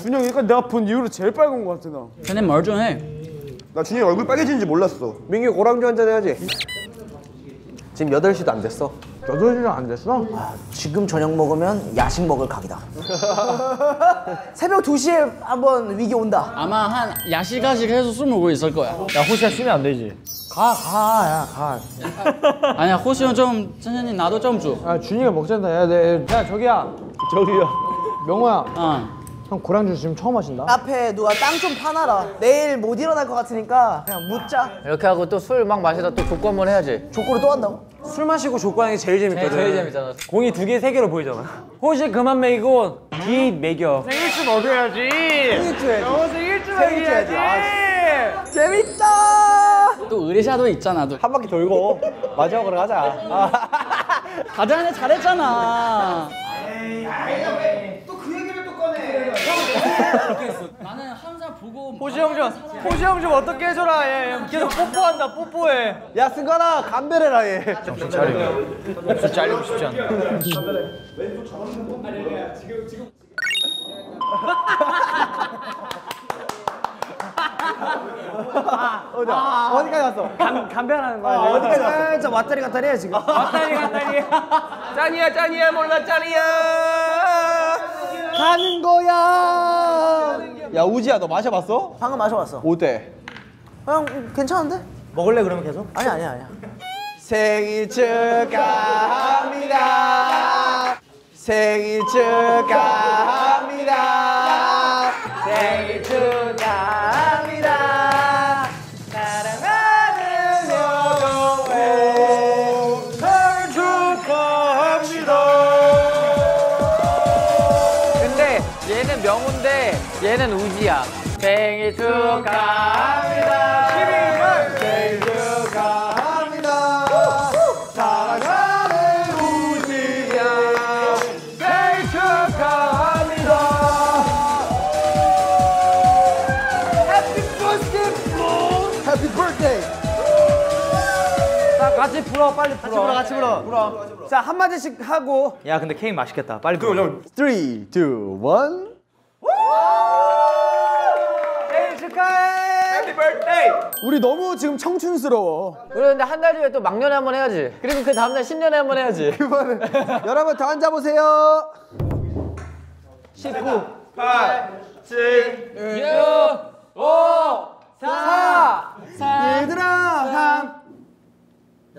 준영이가 내가 본 이후로 제일 빨간 거 같아 나. 근데 멀쩡해. 나 준이 얼굴 빨개지는지 몰랐어. 민규 고랑주 한잔 해야지. 지금 8시도 안 됐어. 8시간 안 됐어? 지금 저녁 먹으면 야식 먹을 각이다. 새벽 2시에 한번 위기 온다. 아마 한 야식가식 해서 술 먹고 있을 거야. 야 호시야 쉬면 안 되지. 가 가 야 가. 아니야 호시 형 좀 천천히 나도 좀 줘. 아 준이가 먹잔다. 야, 내, 야 저기야. 저기요. 명호야. 어. 형 고량주 지금 처음 마신다. 앞에 누가 땅 좀 파놔라. 내일 못 일어날 것 같으니까 그냥 묻자. 이렇게 하고 또 술 막 마시다 또 족구 한 번 해야지. 족구를 또 한다고? 술 마시고 족구 하는 게 제일 재밌거든. 제일 재밌잖아. 공이 두 개, 세 개로 보이잖아. 호시 그만 먹이고 기 먹여. 생일주 먹여야지. 생일주에. 어 생일주. 먹여야지. 재밌다. 또 의리샤도 있잖아. 또. 한 바퀴 돌고 마지막으로 가자. 가자네 잘했잖아. 나는 항상 보고 호시 형 좀, 호시 형좀 어떻게 해줘라. 얘 계속 뽀뽀한다. 뽀뽀해. 야 승관아 감별해라 얘. 잘리고 싶지 않아. 어디까지 갔어? 감 감별하는 거야. 어디까지 살짝 왔다리 갔다리 해 지금. 왔다리 갔다리. 짠이야 짠이야 몰라 짠이야. 가는 거야. 야 우지야 너 마셔봤어? 방금 마셔봤어. 어때? 형 괜찮은데? 먹을래 그러면 계속? 아니야 아니야 아니야. 생일 축하합니다. 생일 축하합니다. 생일 얘는 명호인데 얘는 우지야. 생일 축하합니다. 12월 생일 축하합니다. 사랑하는 우지야 생일 축하합니다. Happy birthday, Happy birthday. 자 같이 불어 빨리 불어. 같이 불어 같이 불어. 불어. 자 한마디씩 하고. 야 근데 케이크 맛있겠다. 빨리 불어. 3, 2, 1. 생일 축하해. Happy birthday. 우리 너무 지금 청춘스러워. 우리 근데 한 달 뒤에 또 막년에 한 번 해야지. 그리고 그 다음날 신년에 한 번 해야지. 여러분 다 앉아보세요. 19, 8, 7, 6, 5, 4, 3. 얘들아,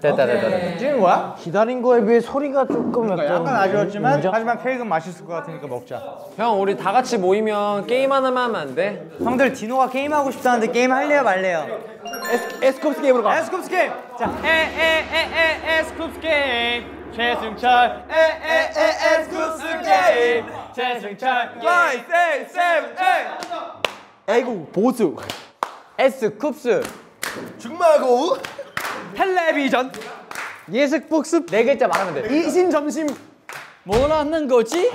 됐다, 됐다, 됐다. 찍은 거야? 기다린 거에 비해 소리가 조금 약간, 약간 아쉬웠지만 인정? 하지만 케이크는 맛있을 것 같으니까 먹자. 형, 우리 다 같이 모이면 게임 하나만 하면 안 돼? 형들 디노가 게임 하고 싶다는데 게임 할래요 말래요? 에스쿱스 게임으로 가. 에스쿱스 게임. 자, 에에에에 에스쿱스 게임. 최승철 에에에 에스쿱스 게임. 최승철 5, 6, 7, 8. 에이구 보수. S 쿱스. 중마고. 텔레비전. 예습 복습. 네 글자 말하면 돼. 이신 점심. 뭐라는 거지?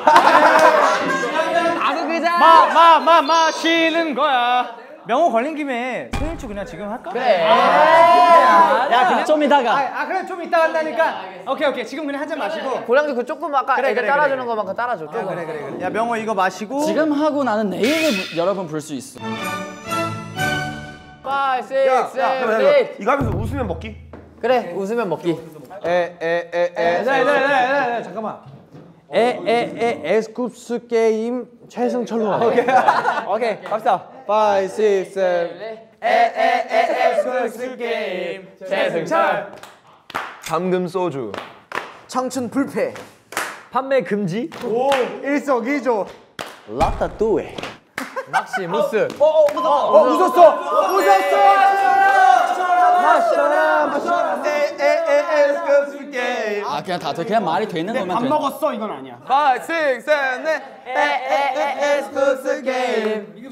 나도 그자. 마마마 마시는 거야. 명호 걸린 김에 생일축 그냥 지금 할까? 그래. 야 그냥 좀 이따가. 아 그래 좀 이따 한다니까. 오케이 오케이 지금 그냥 한 잔 마시고. 고량주 그 조금 아까 그래, 애들 그래, 따라주는 그래, 것만큼 따라줘. 조금. 그래 그래 그래. 야 명호 이거 마시고. 지금 하고 나는 내일 여러 번볼수 있어. 5, 6, 7, 야, 야, 잠깐만, 8. 잠깐만. 이거 하면서 웃으면 먹기. 그래, 웃으면 먹기. 에에에에. 네네네 잠깐만. 에에에 에스쿱스 게임 최승철로 가. 오케이. 오케이 갑시다. 5, 6, 7. 에스쿱스 게임. 최승철. 담금 소주. 청춘 불패. 판매 금지. 일석이조. Ratatouille. 낚시 무스. 어 웃었어. 웃었어. 마셔라 마셔라. 에에에 에스쿱스 게임. 아 그냥 다 돼. 그냥 말이 되는 거면 밥 돼. 먹었어 이건 아니야. 5, 6, 7, 8. 에에에 에스쿱스 게임.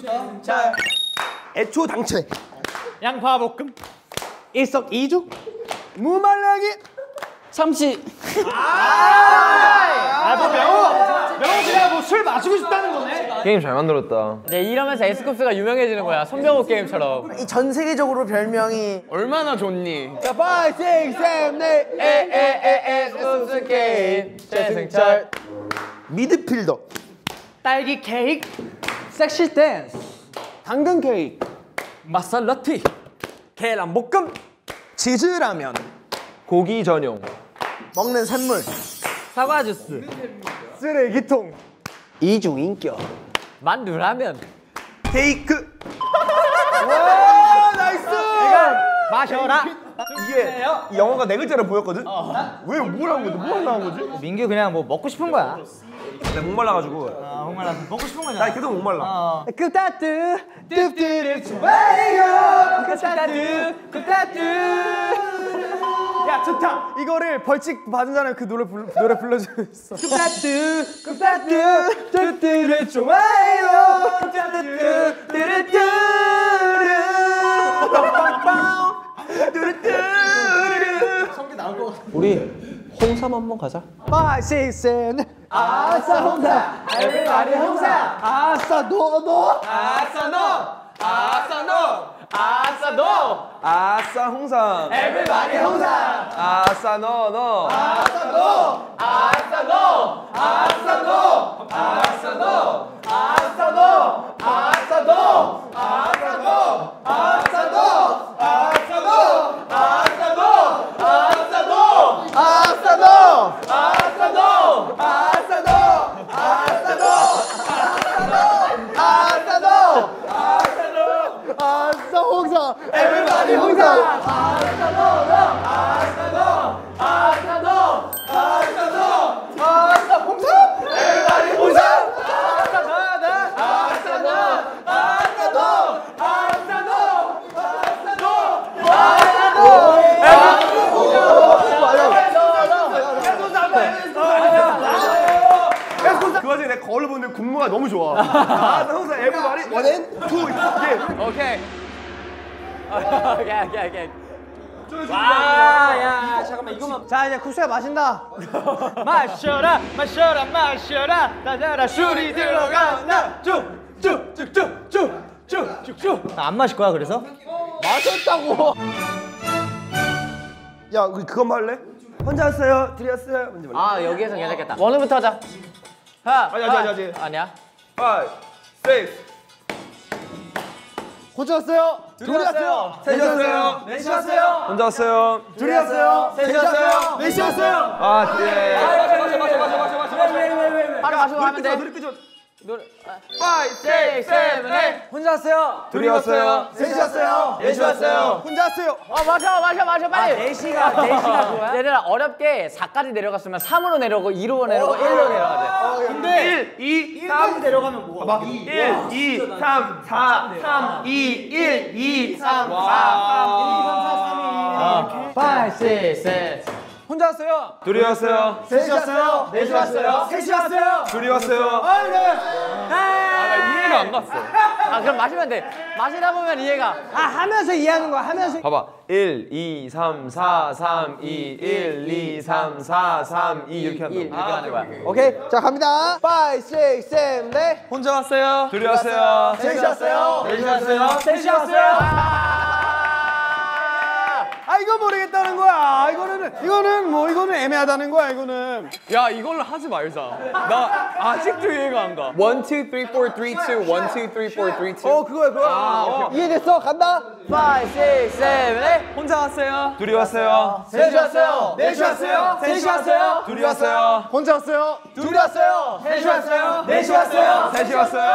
애초 당체. 양파 볶음. 일석이조? 무말랭이. 참치. 아뭐 명호 명호 그냥 뭐술 마시고 싶다는 거네. 게임 잘 만들었다. 네, 이러면서 에스쿱스가 유명해지는 거야. 손병호 게임처럼. 이 전 세계적으로 별명이 얼마나 좋니? 자, 5, 6, 7, 8. 에에에 에스쿱스 게임. 최승철. 미드필더. 딸기 케이크 섹시 댄스 당근 케이크 masala tea 계란 볶음 치즈라면 고기 전용 먹는 샘물. 사과 주스. 쓰레기통. 이중인격. 만두라면. 케이크. 와 nice! 마셔라. 이게 이 영어가 네 글자로 보였거든? 왜 뭐라고 거지 뭐 나온 거지? 민규 그냥 뭐 먹고 싶은 거야. 내가 목말라가지고. 아, 정말 먹고 싶은 거잖아. 나 계속 목말라. 끄따뚜. 뚜뚜를 야 좋다. 이거를 벌칙 받은 사람 그 노래 불러, 노래 불러줬어. 끄따뚜 끄따뚜 뚜뚜를 좋아해요. 뚜루뚜루 빵빵빵 뚜루뚜루 우리 홍삼 한번 가자. 마시센 아싸 홍삼 everybody 홍삼 아싸 너너 아싸 홍삼. Everybody 홍삼 아싸 너너. 아싸 너 아싸 너 아싸 너 아싸 너 아싸 너 아싸 홍삼 everybody 홍삼 그 와중에 내가 거울을 보는데 군무가 너무 좋아 아싸 홍삼 everybody one and two 이게 오케이 오케이 오케이 오케이. 아야. 잠깐만 이거만 자 이제 쿠스가 마신다. 마셔라 마셔라 마셔라. 따자라 술이 들어간다. 쭉쭉쭉쭉쭉쭉쭉 안 마실 거야 그래서? 야 우리 그것만 할래? 혼자 왔어요? 왔어요? 먼저 말래 아 여기에서 괜찮겠다. 원우부터 하자. 하 아니, 아니, 아니, 아니. 아니야? 5 6 혼자 왔어요? 둘이 왔어요. 셋이 왔어요. 넷이 왔어요. 혼자 왔어요. 둘이 왔어요? 셋이 왔어요. 넷이 왔어요. 아 예. 바로 마시고 하면 돼 노래 끄죠 노래 5 6 7 혼자 왔어요 둘이 왔어요 셋이 왔어요 넷이 왔어요 혼자 왔어요 어 마셔 마셔 마셔 빨리 4시가 4시가 그거야? 얘들아 어렵게 4까지 내려갔으면 3으로 내려오고 2로 내려오고 1로 내려가야 돼 근데 1 2 3 내려가면 뭐 봐봐 1 2 3 4 3 2 1 2 3 4 3 5, 6, 7 혼자 왔어요. 둘이 왔어요. 셋이 왔어요. 넷이 왔어요. 셋이 왔어요. 둘이 왔어요. 이해가 안 갔어. 아 그럼 마시면 돼. 마시다 보면 이해가. 아 하면서 이해하는 거야 하면서. 봐봐. 1 2 3 4 3 2 1 2 3 4 3 2 이렇게 1 이렇게 한다 하는 거야. 오케이. 자 갑니다. 5 6 7 8 혼자 왔어요? 둘이 왔어요? 셋이 왔어요. 넷이 왔어요? 셋이 왔어요 아 이거 모르겠다는 거야. 이거는 이거는 뭐 이거는 애매하다는 거야 이거는. 야 이걸로 하지 말자. 나 아직도 이해가 안 가. 1 2 3 4 3 2 1 2 3 4 3 2. 어 그거야 그거야. 어. 이해됐어? 간다. 5 6 7 8 혼자 왔어요. 둘이 왔어요. 셋이 왔어요. 넷이 왔어요. 셋이 왔어요. 둘이 왔어요. 혼자 왔어요. 둘이 왔어요. 셋이 왔어요. 넷이 왔어요. 셋이 왔어요.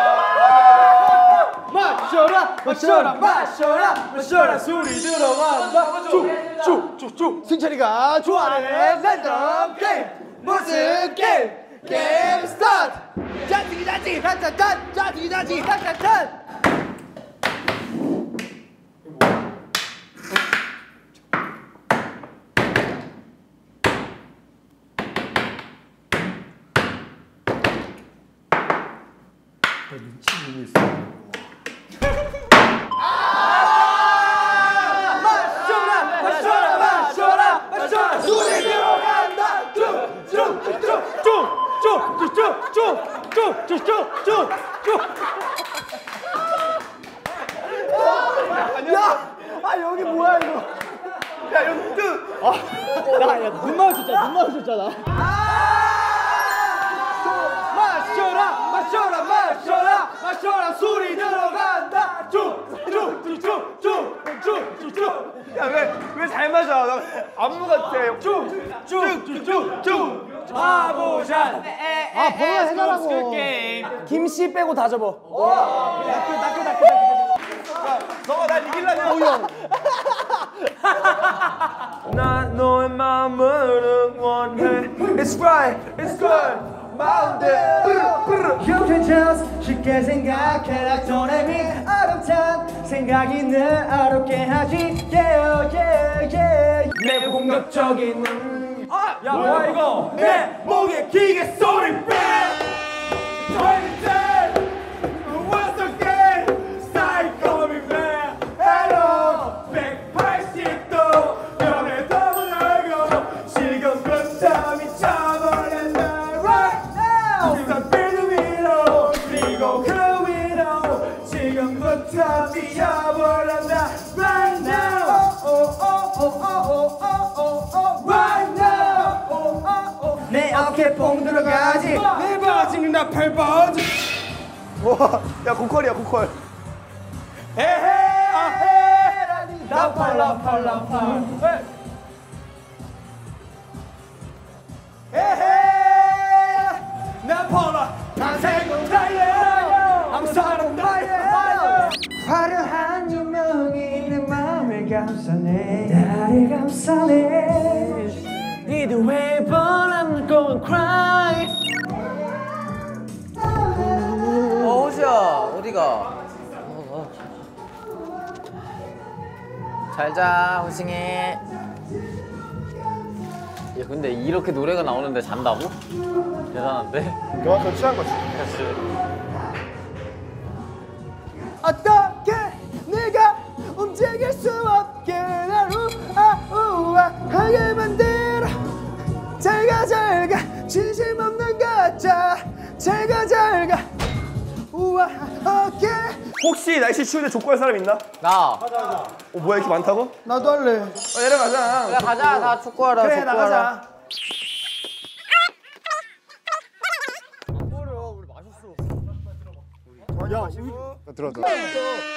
마셔라 마셔라 마셔라. 마셔라 소리 들어간다 쭉쭉쭉쭉 승철이가 좋아하는 랜덤 게임. 무슨 게임? 게임 스타트. 짜치기 짜치기 짠짠짠. 짜치기 짜치기 짠짠짠. 마셔라 쭉쭉쭉쭉쭉쭉쭉 야! 아 여기 뭐야 이거? 야 여기 흑 아나야눈 마주쳤잖아 눈 마주쳤잖아. 마셔라 마셔라 마셔라 마셔라 술이 들어간다. 쭉쭉쭉쭉쭉쭉쭉쭉야왜 왜 잘 마셔? 나 안무 같아. 쭉쭉쭉쭉쭉. 바보샷. 아 번호 해달라고. 김씨 빼고 다 접어. 너가 날 이기려면. 난 너의 마음을 응원해. It's right, it's good. 마음대로. You can just 쉽게 생각해라 me 어렵단 생각이 늘 어렵게 하지 Yeah yeah yeah 내 공격적인 야 뭐야 이거? 내 목에 기계 소리 빼. 절대 once again psychomy man. Hello 180도 변해도 알고 지금부터 미쳐버린다 뽕 들어가지. 내 바지는 나팔 바지. 야 고퀄이야 고퀄. 에헤 아헤. 나팔 나팔 나팔. 에헤. 나팔아 난생은 달려 I'm 사랑 달려 화려한 조명이 내 맘을 감싸네. 나를 감싸네 A way but I'm going cry 어 호시야 어디가? 잘자 호싱이. 야 근데 이렇게 노래가 나오는데 잔다고? 대단한데? 그만큼 취한 거지 그렇지. 어떻 가짜 잘가 잘가. 우아하게 혹시 날씨 추운데 족구 할 사람 있나? 나. 어 뭐야 이렇게 많다고? 나도 할래. 어 내려가자. 야 가자. 다 축구하러 그래 축구하러. 나가자. 들어 들어